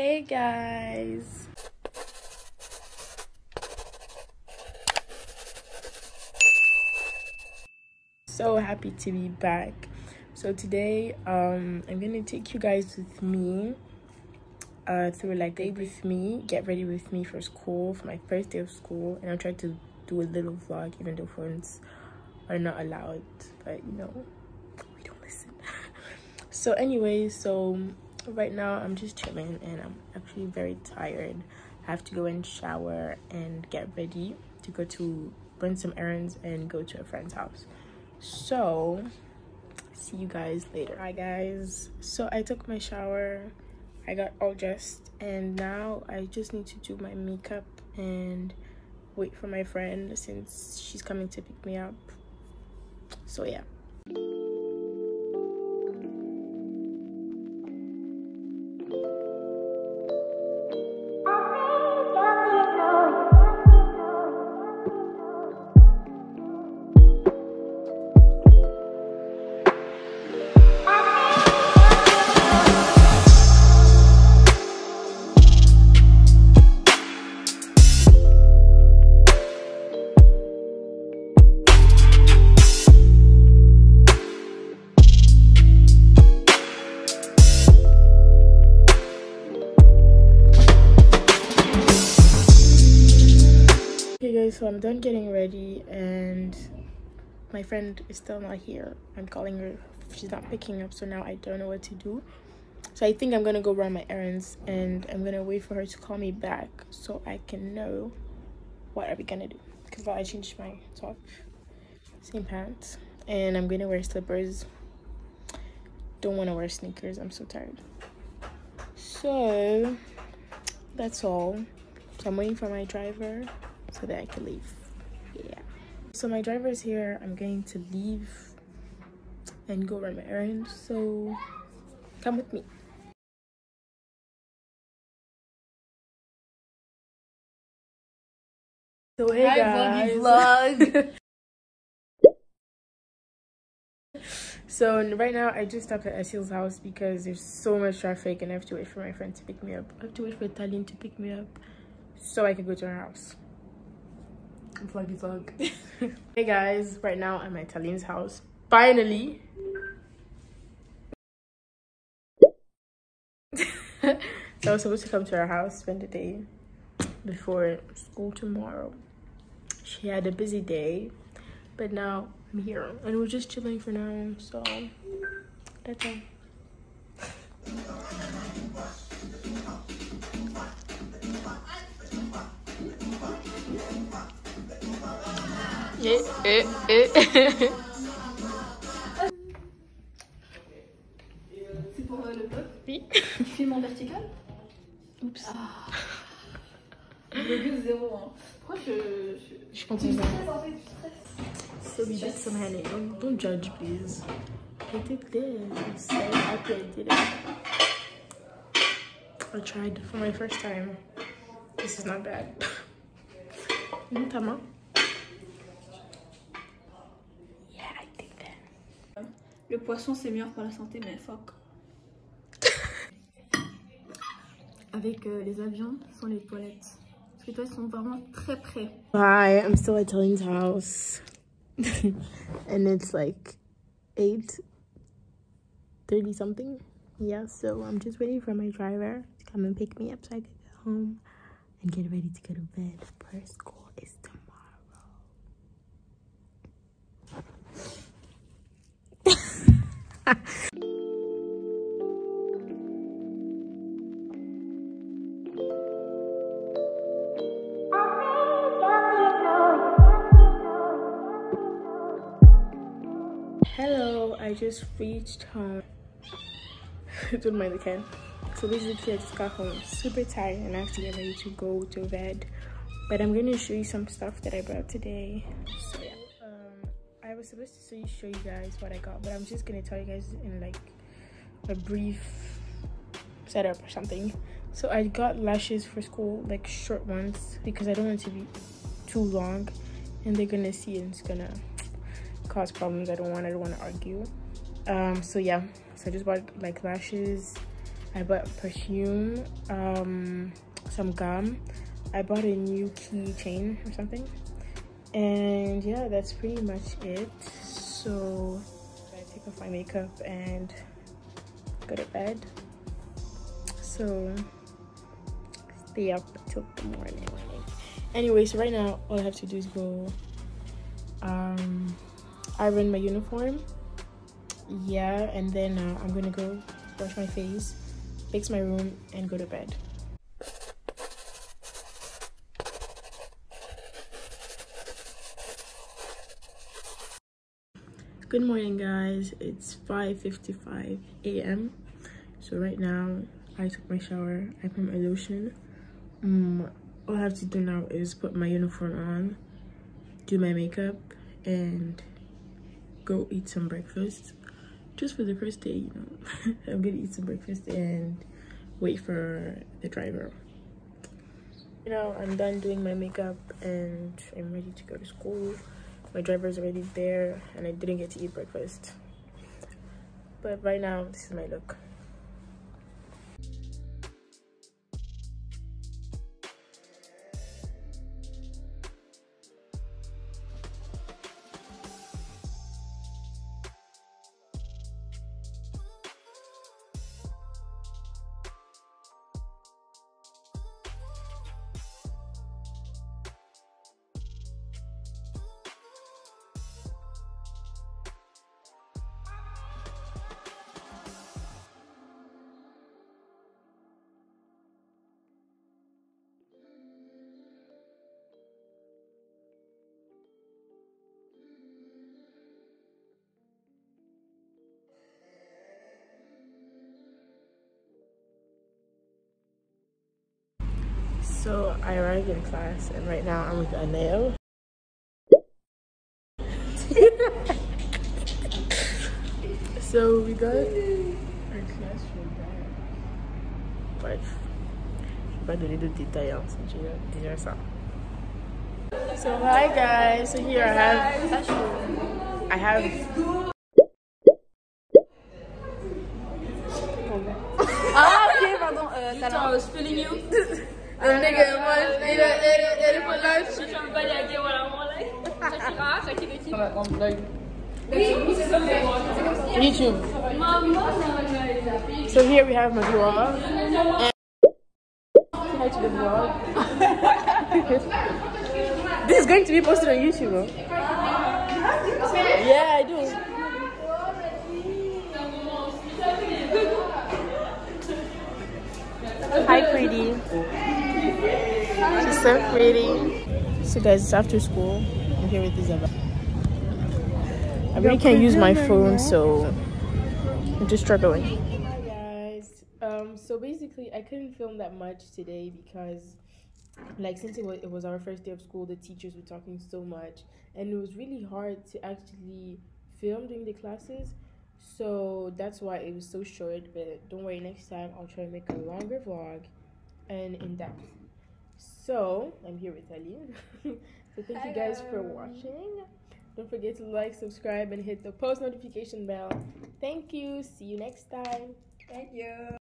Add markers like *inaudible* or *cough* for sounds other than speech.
Hey guys. So happy to be back. So today um I'm going to take you guys with me uh through like day with me, get ready with me for school, for my first day of school and I'll try to do a little vlog even though phones are not allowed, but you know, we don't listen. *laughs* so anyway, so right now i'm just chilling and i'm actually very tired. I have to go and shower and get ready to go to run some errands and go to a friend's house. So see you guys later. Hi guys. So i took my shower i got all dressed and now i just need to do my makeup and wait for my friend since she's coming to pick me up. So yeah so I'm done getting ready and my friend is still not here. I'm calling her, she's not picking up, so now I don't know what to do. So I think I'm gonna go run my errands and I'm gonna wait for her to call me back so I can know what are we gonna do. Because I changed my top, same pants, and I'm gonna wear slippers. Don't wanna wear sneakers, I'm so tired. So that's all. So I'm waiting for my driver so that I can leave. Yeah. So my driver is here. I'm going to leave and go run my errands. So come with me. So hey Hi, guys. vloggy *laughs* so right now I just stopped at Esil's house because there's so much traffic and I have to wait for my friend to pick me up. I have to wait for Taline to pick me up so I can go to her house. Vloggy vlog. *laughs* hey guys, right now I'm at Taline's house. Finally. *laughs* I was supposed to come to her house, spend the day before school tomorrow. She had a busy day, but now I'm here and we're just chilling for now. So that's all. Eh, eh. C'est pour euh, le pop? Oui. Tu filmes en vertical? Oups. Ah. Zéro. Hein. Pourquoi je. je... Je Tu continue. stresses en fait, tu stresses. So we did some honey. Don't, don't judge, please. I did this. I'm so happy I did it. I tried for my first time. This is not bad *laughs* Tama? Yeah, I think that. Le poisson c'est meilleur pour la santé, mais fuck. *laughs* Avec euh, les avions, ce sont les toilettes. Parce que toi, ils sont vraiment très près. Hi, I'm still at Taline's house. *laughs* and it's like 8 30 something. Yeah, so I'm just waiting for my driver to come and pick me up so I can go home and get ready to go to bed. For school Hello, I just reached home. *laughs* Don't mind the can. So basically, I just got home super tired and I to ready to go to bed. But I'm gonna show you some stuff that I brought today. Was supposed to show you, guys what I got, but I'm just gonna tell you guys in like a brief setup or something. So I got lashes for school, like short ones, because I don't want it to be too long, and they're gonna see and it's gonna cause problems. I don't want. I don't want to argue. Um. So yeah. So I just bought like lashes, I bought perfume, um, some gum. I bought a new keychain or something. And yeah, that's pretty much it. So I take off my makeup and go to bed. So stay up till the morning. Anyway, so right now all I have to do is go um iron my uniform. Yeah, and then uh, I'm gonna go wash my face, fix my room, and go to bed. Good morning, guys. It's 5:55 a.m. So right now, I took my shower. I put my lotion. Um, all I have to do now is put my uniform on, do my makeup, and go eat some breakfast. Just for the first day, you know. *laughs* I'm gonna eat some breakfast and wait for the driver. You know, I'm done doing my makeup and I'm ready to go to school. My driver's already there and I didn't get to eat breakfast. But right now, this is my look. So I arrived in class and right now I'm with Aneo. *laughs* so we got our classroom back. Bref. Je vais pas donner de détails, hein, c'est déjà, déjà ça. So hi guys, so here I have I have Ah, ok, pardon. Euh, talent. I was feeling you. *laughs* a nigga was in a, in a, in a for lunch. I get what I want. Like, Shakira, Shakira, YouTube. So here we have my vlog. And hi to the vlog. this is going to be posted on YouTube. Bro. Yeah, I do. Pretty. So guys, it's after school. I'm here with Isabel. I really can't use my phone, so I'm just struggling. Hi guys. Um, so basically, I couldn't film that much today because, like, since it was, it was our first day of school, the teachers were talking so much, and it was really hard to actually film during the classes. So that's why it was so short. But don't worry, next time I'll try to make a longer vlog and in depth. So I'm here with Ali. *laughs* so thank you guys for um, watching. Don't forget to like, subscribe, and hit the post notification bell. Thank you. See you next time. Thank you.